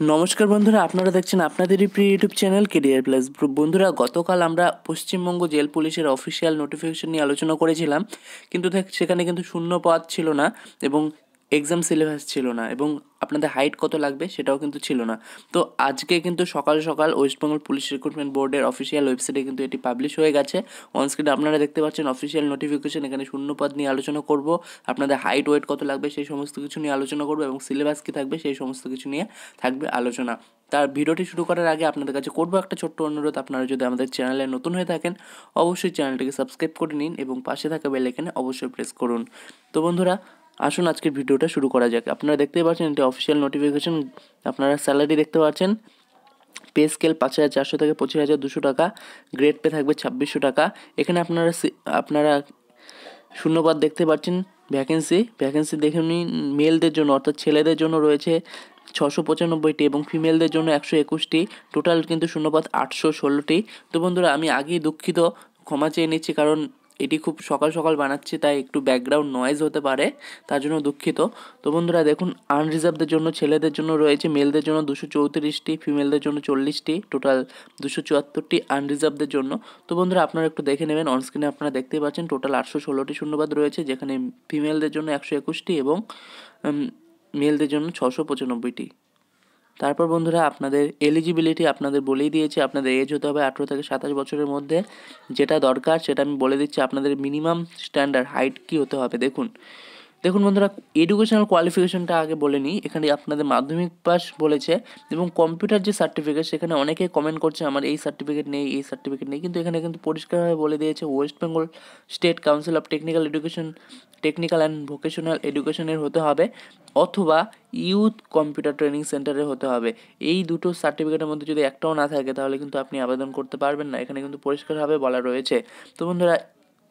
নমস্কার বন্ধুরা, আপনারা দেখছেন আপনাদেরই প্রিয় ইউটিউব চ্যানেল কেরিয়ার প্লাস। বন্ধুরা, গতকাল আমরা পশ্চিমবঙ্গ জেল পুলিশের অফিসিয়াল নোটিফিকেশন নিয়ে আলোচনা করেছিলাম, কিন্তু সেখানে কিন্তু শূন্য পথ ছিল না এবং এক্সাম সিলেবাস ছিল না এবং আপনাদের হাইট কত লাগবে সেটাও কিন্তু ছিল না। তো আজকে কিন্তু সকাল সকাল ওয়েস্টবেঙ্গল পুলিশ রিক্রুটমেন্ট বোর্ডের অফিসিয়াল ওয়েবসাইটে কিন্তু এটি পাবলিশ হয়ে গেছে। অনস্ক্রিনে আপনারা দেখতে পাচ্ছেন অফিসিয়াল নোটিফিকেশন এখানে শূন্য পদ নিয়ে আলোচনা করব। আপনাদের হাইট ওয়েট কত লাগবে সেই সমস্ত কিছু নিয়ে আলোচনা করব এবং সিলেবাস কী থাকবে সেই সমস্ত কিছু নিয়ে থাকবে আলোচনা। তার ভিডিওটি শুরু করার আগে আপনাদের কাছে করব একটা ছোট্ট অনুরোধ, আপনারা যদি আমাদের চ্যানেলে নতুন হয়ে থাকেন, অবশ্যই চ্যানেলটিকে সাবস্ক্রাইব করে নিন এবং পাশে থাকা বেল আইকনে অবশ্যই প্রেস করুন। তো বন্ধুরা আসুন আজকের ভিডিওটা শুরু করা যাক। আপনারা দেখতেই পাচ্ছেন, এটি অফিসিয়াল নোটিফিকেশন আপনারা স্যালারি দেখতে পাচ্ছেন। পে স্কেল পাঁচ হাজার চারশো থেকে পঁচিশ হাজার দুশো টাকা। গ্রেড পে থাকবে ছাব্বিশশো টাকা। এখানে আপনারা আপনারা শূন্যপাত দেখতে পাচ্ছেন ভ্যাকেন্সি ভ্যাকেন্সি দেখে মেলদের জন্য, অর্থাৎ ছেলেদের জন্য রয়েছে ছশো পঁচানব্বইটি এবং ফিমেলদের জন্য একশো একুশটি। টোটাল কিন্তু শূন্যপাত আটশো ষোলোটি। তো বন্ধুরা, আমি আগেই দুঃখিত, ক্ষমা চেয়ে নিচ্ছি কারণ এটি খুব সকাল সকাল বানাচ্ছি, তাই একটু ব্যাকগ্রাউন্ড নয়েজ হতে পারে, তার জন্য দুঃখিত। তো বন্ধুরা, দেখুন আনরিজার্ভদের জন্য, ছেলেদের জন্য রয়েছে মেলদের জন্য দুশো চৌত্রিশটি ফিমেলদের জন্য চল্লিশটি টোটাল দুশো চুয়াত্তরটি আনরিজার্ভদের জন্য। তো বন্ধুরা, আপনারা একটু দেখে নেবেন অনস্ক্রিনে আপনারা দেখতেই পাচ্ছেন টোটাল আটশো ষোলোটি শূন্যবাদ রয়েছে, যেখানে ফিমেলদের জন্য একশো একুশটি এবং মেলদের জন্য ছশো পঁচানব্বইটি। তারপর বন্ধুরা আপনাদের এলিজিবিলিটি আপনাদের বলেই দিয়েছি, আপনাদের এজ হতে হবে আঠেরো থেকে সাতাশ বছরের মধ্যে। যেটা দরকার সেটা আমি বলে দিচ্ছি, আপনাদের মিনিমাম স্ট্যান্ডার্ড হাইট কী হতে হবে দেখুন। দেখুন বন্ধুরা এডুকেশনাল কোয়ালিফিকেশনটা আগে বলে নিই। এখানে আপনাদের মাধ্যমিক পাস বলেছে এবং কম্পিউটার যে সার্টিফিকেট সেখানে অনেকে কমেন্ট করছে, আমার এই সার্টিফিকেট নেই, এই সার্টিফিকেট নেই। কিন্তু এখানে কিন্তু পরিষ্কারভাবে বলে দিয়েছে West Bengal state council of technical education technical and vocational এডুকেশনের হতে হবে অথবা ইউথ কম্পিউটার ট্রেনিং সেন্টারে হতে হবে। এই দুটো সার্টিফিকেটের মধ্যে যদি একটাও না থাকে, তাহলে কিন্তু আপনি আবেদন করতে পারবেন না। এখানে কিন্তু পরিষ্কারভাবে বলা রয়েছে। তো বন্ধুরা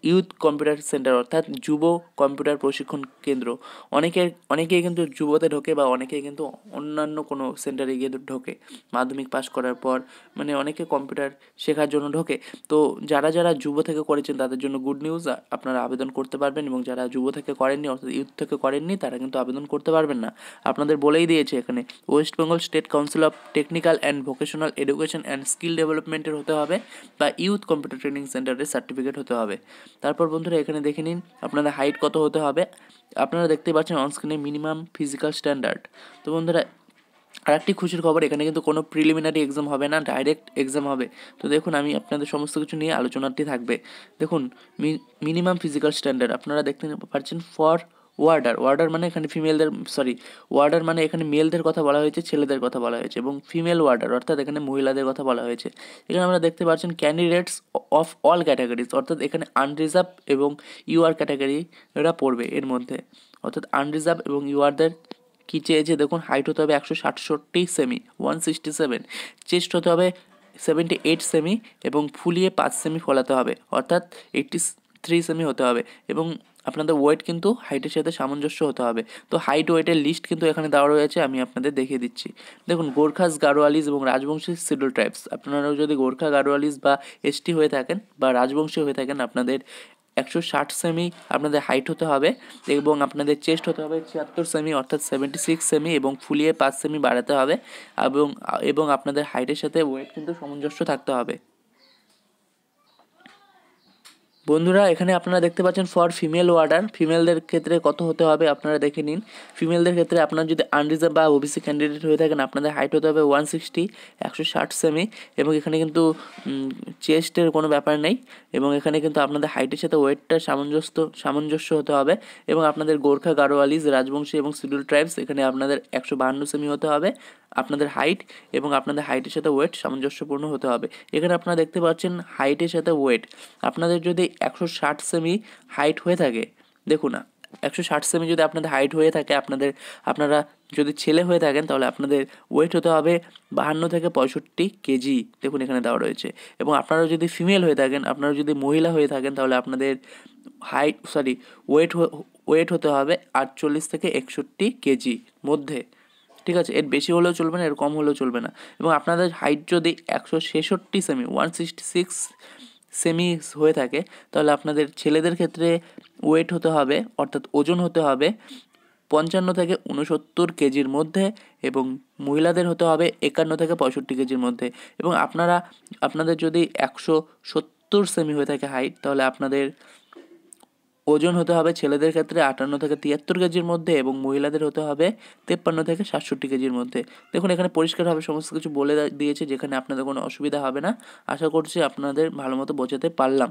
ইউথ কম্পিউটার সেন্টার, অর্থাৎ যুব কম্পিউটার প্রশিক্ষণ কেন্দ্র। অনেকের অনেকেই কিন্তু যুবতে ঢোকে বা অনেকেই কিন্তু অন্যান্য কোনো সেন্টারে গিয়ে ঢোকে। মাধ্যমিক পাশ করার পর মানে অনেকে কম্পিউটার শেখার জন্য ঢোকে। তো যারা যারা যুব থেকে করেছেন, তাদের জন্য গুড নিউজ আপনারা আবেদন করতে পারবেন এবং যারা যুব থেকে করেননি, অর্থাৎ ইউথ থেকে করেননি, তারা কিন্তু আবেদন করতে পারবেন না। আপনাদের বলেই দিয়েছে এখানে West Bengal state council of technical and vocational education and skill ডেভেলপমেন্টের হতে হবে বা ইউথ কম্পিউটার ট্রেনিং সেন্টারের সার্টিফিকেট হতে হবে। তারপর বন্ধুরা এখানে দেখে নিন আপনাদের হাইট কত হতে হবে। আপনারা দেখতে পাচ্ছেন অনস্ক্রিনে মিনিমাম ফিজিক্যাল স্ট্যান্ডার্ড তো বন্ধুরা, আরেকটি খুশির খবর, এখানে কিন্তু কোনো প্রিলিমিনারি এক্সাম হবে না ডাইরেক্ট এক্সাম হবে। তো দেখুন, আমি আপনাদের সমস্ত কিছু নিয়ে আলোচনাটি থাকবে। দেখুন মিনিমাম ফিজিক্যাল স্ট্যান্ডার্ড আপনারা দেখতে পাচ্ছেন ফর ওয়ার্ডার ওয়ার্ডার মানে এখানে ফিমেলদের সরি ওয়ার্ডার মানে এখানে মেলদের কথা বলা হয়েছে, ছেলেদের কথা বলা হয়েছে এবং ফিমেল ওয়ার্ডার অর্থাৎ এখানে মহিলাদের কথা বলা হয়েছে। এখানে আমরা দেখতে পাচ্ছেন ক্যান্ডিডেটস অফ অল ক্যাটাগরিজ অর্থাৎ এখানে আনরিজার্ভ এবং ইউআর ক্যাটাগরি এরা পড়বে এর মধ্যে। অর্থাৎ আনরিজার্ভ এবং ইউআরদের কী চেয়েছে দেখুন হাইট হতে হবে একশো সাতষট্টি cm one sixty seven chest হতে হবে সেভেন্টি এইট সেমি এবং ফুলিয়ে পাঁচ সেমি ফলাতে হবে, অর্থাৎ এইটটি থ্রি সেমি হতে হবে এবং আপনাদের ওয়েট কিন্তু হাইটের সাথে সামঞ্জস্য হতে হবে। তো হাইট ওয়েটের লিস্ট কিন্তু এখানে দেওয়া রয়েছে, আমি আপনাদের দেখিয়ে দিচ্ছি। দেখুন, গোর্খাস গাড়োয়ালিস এবং রাজবংশী শিডিউল ট্রাইবস আপনারাও যদি গোর্খা গাড়োয়ালিস বা এসটি হয়ে থাকেন বা রাজবংশী হয়ে থাকেন, আপনাদের একশো ষাট সেমি আপনাদের হাইট হতে হবে এবং আপনাদের চেস্ট হতে হবে ছিয়াত্তর সেমি অর্থাৎ সেভেন্টি সিক্স সেমি এবং ফুলিয়ে পাঁচ সেমি বাড়াতে হবে এবং এবং আপনাদের হাইটের সাথে ওয়েট কিন্তু সামঞ্জস্য থাকতে হবে। বন্ধুরা, এখানে আপনারা দেখতে পাচ্ছেন ফর ফিমেল ওয়ার্ডার ফিমেলদের ক্ষেত্রে কত হতে হবে আপনারা দেখে নিন। ফিমেলদের ক্ষেত্রে আপনারা যদি আনরিজার্ভ বা ওবিসি ক্যান্ডিডেট হয়ে থাকেন, আপনাদের হাইট হতে হবে ওয়ান সিক্সটি একশো ষাট সেমি এবং এখানে কিন্তু চেস্টের কোনো ব্যাপার নেই এবং এখানে কিন্তু আপনাদের হাইটের সাথে ওয়েটটা সামঞ্জস্য সামঞ্জস্য হতে হবে এবং আপনাদের গোর্খা গারোয়ালিজ রাজবংশী এবং শিডিউল ট্রাইবস এখানে আপনাদের একশো বাহান্ন সেমি হতে হবে। আপনাদের হাইট এবং আপনাদের হাইটের সাথে ওয়েট সামঞ্জস্যপূর্ণ হতে হবে। এখানে আপনারা দেখতে পাচ্ছেন হাইটের সাথে ওয়েট আপনাদের যদি একশো ষাট সেমি হাইট হয়ে থাকে। দেখুন না একশো ষাট সেমি যদি আপনাদের হাইট হয়ে থাকে, আপনাদের, আপনারা যদি ছেলে হয়ে থাকেন, তাহলে আপনাদের ওয়েট হতে হবে বাহান্ন থেকে পঁয়ষট্টি কেজি। দেখুন, এখানে দেওয়া রয়েছে। এবং আপনারা যদি ফিমেল হয়ে থাকেন, আপনারা যদি মহিলা হয়ে থাকেন, তাহলে আপনাদের হাইট সরি ওয়েট ওয়েট হতে হবে আটচল্লিশ থেকে একষট্টি কেজি মধ্যে। ঠিক আছে? এর বেশি হলেও চলবে না, এর কম হলেও চলবে না। এবং আপনাদের হাইট যদি একশো ছেষট্টি semi one sixty six semi হয়ে থাকে, তাহলে আপনাদের ছেলেদের ক্ষেত্রে ওয়েট হতে হবে, অর্থাৎ ওজন হতে হবে পঞ্চান্ন থেকে উনসত্তর কেজির মধ্যে এবং মহিলাদের হতে হবে একান্ন থেকে পঁয়ষট্টি কেজির মধ্যে। এবং আপনারা, আপনাদের যদি একশো সত্তর সেমি হয়ে থাকে হাইট তাহলে আপনাদের ওজন হতে হবে ছেলেদের ক্ষেত্রে আটান্ন থেকে তিয়াত্তর কেজির মধ্যে এবং মহিলাদের হতে হবে তেপ্পান্ন থেকে সাতষট্টি কেজির মধ্যে। দেখুন, এখানে পরিষ্কারভাবে সমস্ত কিছু বলে দিয়েছে, যেখানে আপনাদের কোনো অসুবিধা হবে না। আশা করছি আপনাদের ভালো মতো বোঝাতে পারলাম।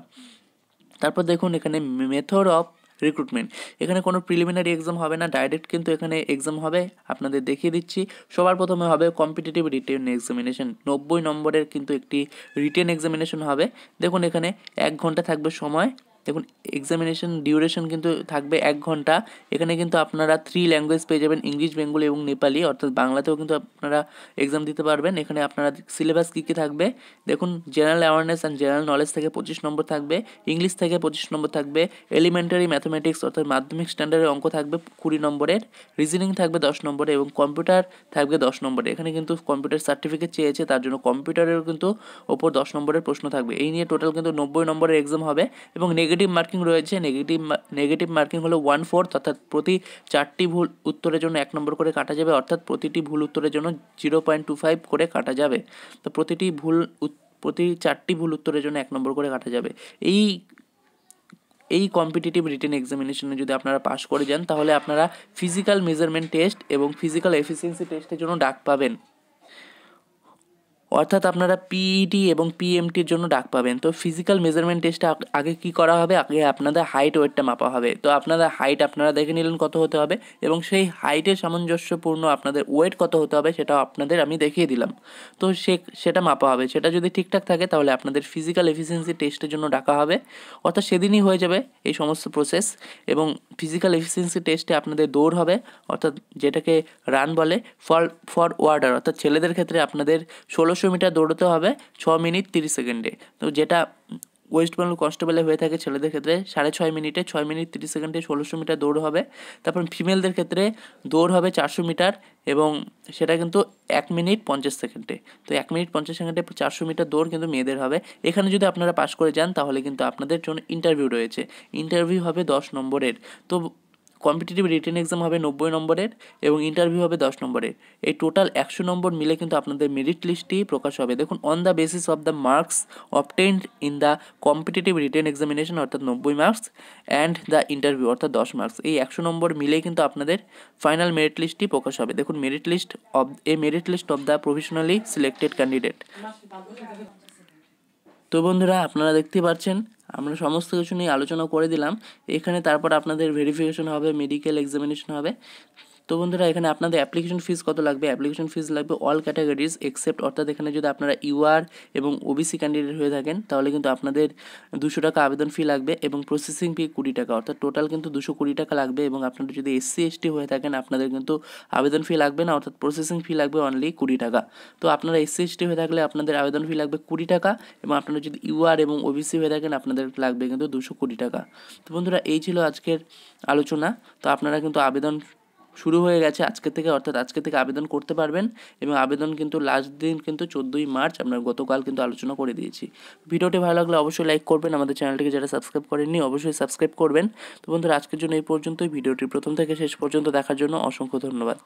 তারপর দেখুন, এখানে মেথড অফ রিক্রুটমেন্ট এখানে কোনো প্রিলিমিনারি এক্সাম হবে না ডাইরেক্ট কিন্তু এখানে এক্সাম হবে। আপনাদের দেখিয়ে দিচ্ছি। সবার প্রথমে হবে কম্পিটিটিভ রিটেন এক্সামিনেশন নব্বই নম্বরের কিন্তু একটি রিটেন এক্সামিনেশন হবে। দেখুন, এখানে এক ঘণ্টা থাকবে সময়। দেখুন এক্সামিনেশন ডিউরেশন কিন্তু থাকবে এক ঘণ্টা। এখানে কিন্তু আপনারা থ্রি ল্যাঙ্গুয়েজ পেয়ে যাবেন, ইংলিশ, বেঙ্গলি এবং নেপালি। অর্থাৎ বাংলাতেও কিন্তু আপনারা এক্সাম দিতে পারবেন। এখানে আপনারা সিলেবাস কী কী থাকবে? দেখুন general awareness and general knowledge থেকে পঁচিশ নম্বর থাকবে, ইংলিশ থেকে পঁচিশ নম্বর থাকবে এলিমেন্টারি ম্যাথমেটিক্স অর্থাৎ মাধ্যমিক স্ট্যান্ডার্ডের অঙ্ক থাকবে কুড়ি নম্বরের রিজনিং থাকবে দশ নম্বরে এবং কম্পিউটার থাকবে দশ নম্বরে। এখানে কিন্তু কম্পিউটার সার্টিফিকেট চেয়েছে, তার জন্য কম্পিউটারের কিন্তু ওপর দশ নম্বরের প্রশ্ন থাকবে। এই নিয়ে টোটাল কিন্তু নব্বই নম্বরের এক্সাম হবে এবং নেগেটিভ নেগেটিভ মার্কিং রয়েছে নেগেটিভ নেগেটিভ মার্কিং হলো ওয়ান ফোর্থ অর্থাৎ প্রতি চারটি ভুল উত্তরের জন্য এক নম্বর করে কাটা যাবে, অর্থাৎ প্রতিটি ভুল উত্তরের জন্য জিরো পয়েন্ট টু ফাইভ করে কাটা যাবে। তো প্রতিটি ভুল প্রতি চারটি ভুল উত্তরের জন্য এক নম্বর করে কাটা যাবে। এই এই কম্পিটিটিভ রিটেন এক্সামিনেশনে যদি আপনারা পাশ করে যান, তাহলে আপনারা ফিজিক্যাল মেজারমেন্ট টেস্ট এবং ফিজিক্যাল এফিসিয়েন্সি টেস্টের জন্য ডাক পাবেন। অর্থাৎ আপনারা পিইটি e এবং পিএমটির জন্য ডাক পাবেন। তো ফিজিক্যাল মেজারমেন্ট টেস্টটা আগে কি করা হবে? আগে আপনাদের হাইট ওয়েটটা মাপা হবে। তো আপনাদের হাইট আপনারা দেখে নিলেন কত হতে হবে এবং সেই হাইটের সামঞ্জস্যপূর্ণ আপনাদের ওয়েট কত হতে হবে সেটা আপনাদের আমি দেখিয়ে দিলাম। তো সে সেটা মাপা হবে। সেটা যদি ঠিকঠাক থাকে তাহলে আপনাদের ফিজিক্যাল এফিসিয়েন্সি টেস্টের জন্য ডাকা হবে। অর্থাৎ সেদিনই হয়ে যাবে এই সমস্ত প্রসেস এবং ফিজিক্যাল এফিসিয়েন্সি টেস্টে আপনাদের দৌড় হবে। অর্থাৎ যেটাকে রান বলে ফর ফর ওয়ার্ডার অর্থাৎ ছেলেদের ক্ষেত্রে আপনাদের ষোলোশো একশো মিটার দৌড়তে হবে ছ মিনিট তিরিশ সেকেন্ডে। তো যেটা ওয়েস্ট বেঙ্গল কনস্টেবলে হয়ে থাকে ছেলেদের ক্ষেত্রে সাড়ে ছয় মিনিটে, ছয় মিনিট তিরিশ সেকেন্ডে ষোলোশো মিটার দৌড় হবে। তারপর ফিমেলদের ক্ষেত্রে দৌড় হবে চারশো মিটার এবং সেটা কিন্তু এক মিনিট পঞ্চাশ সেকেন্ডে। তো এক মিনিট পঞ্চাশ সেকেন্ডে চারশো মিটার দৌড় কিন্তু মেয়েদের হবে। এখানে যদি আপনারা পাশ করে যান তাহলে কিন্তু আপনাদের জন্য ইন্টারভিউ রয়েছে। ইন্টারভিউ হবে দশ নম্বরের। তো কম্পিটিটিভ রিটেন এক্সাম হবে নব্বই নম্বরের এবং ইন্টারভিউ হবে দশ নম্বরের। এই টোটাল একশো নম্বর মিলে কিন্তু আপনাদের মেরিট লিস্টটি প্রকাশ হবে। দেখুন on the basis of the marks obtained in the competitive written examination অর্থাৎ নব্বই মার্কস অ্যান্ড দ্য ইন্টারভিউ অর্থাৎ দশ মার্কস এই একশো নম্বর মিলেই কিন্তু আপনাদের ফাইনাল মেরিট লিস্টটি প্রকাশ হবে। দেখুন merit list of a merit list of the professionally selected candidate তো বন্ধুরা, আপনারা দেখতে পাচ্ছেন, আমরা সমস্ত কিছু নিয়ে আলোচনা করে দিলাম। এখানে তারপর আপনাদের ভেরিফিকেশন হবে মেডিকেল এক্সামিনেশন হবে। তো বন্ধুরা, এখানে আপনাদের অ্যাপ্লিকেশন ফিস কত লাগবে? অ্যাপ্লিকেশন ফিস লাগবে অল ক্যাটাগরিজ এক্সেপ্ট অর্থাৎ এখানে যদি আপনারা ইউআর এবং ওবিসি ক্যান্ডিডেট হয়ে থাকেন, তাহলে কিন্তু আপনাদের দুশো টাকা আবেদন ফি লাগবে এবং প্রসেসিং ফি কুড়ি টাকা। অর্থাৎ টোটাল কিন্তু দুশো কুড়ি টাকা লাগবে এবং আপনারা যদি এসসি এসটি হয়ে থাকেন, আপনাদের কিন্তু আবেদন ফি লাগবে না, অর্থাৎ প্রসেসিং ফি লাগবে অনলি কুড়ি টাকা। তো আপনারা এসসি এসটি হয়ে থাকলে আপনাদের আবেদন ফি লাগবে কুড়ি টাকা এবং আপনারা যদি ইউআর এবং ওবিসি হয়ে থাকেন, আপনাদের লাগবে কিন্তু দুশো কুড়ি টাকা। তো বন্ধুরা, এই ছিল আজকের আলোচনা। তো আপনারা কিন্তু আবেদন শুরু হয়ে গেছে আজকে থেকে, অর্থাৎ আজকে থেকে আবেদন করতে পারবেন এবং আবেদন কিন্তু লাস্ট দিন কিন্তু চোদ্দোই মার্চ আমরা গতকাল কিন্তু আলোচনা করে দিয়েছি। ভিডিওটি ভালো লাগলে অবশ্যই লাইক করবেন, আমাদের চ্যানেলটিকে যারা সাবস্ক্রাইব করেননি অবশ্যই সাবস্ক্রাইব করবেন। তো বন্ধুরা, আজকের জন্য এই পর্যন্তই। ভিডিওটি প্রথম থেকে শেষ পর্যন্ত দেখার জন্য অসংখ্য ধন্যবাদ।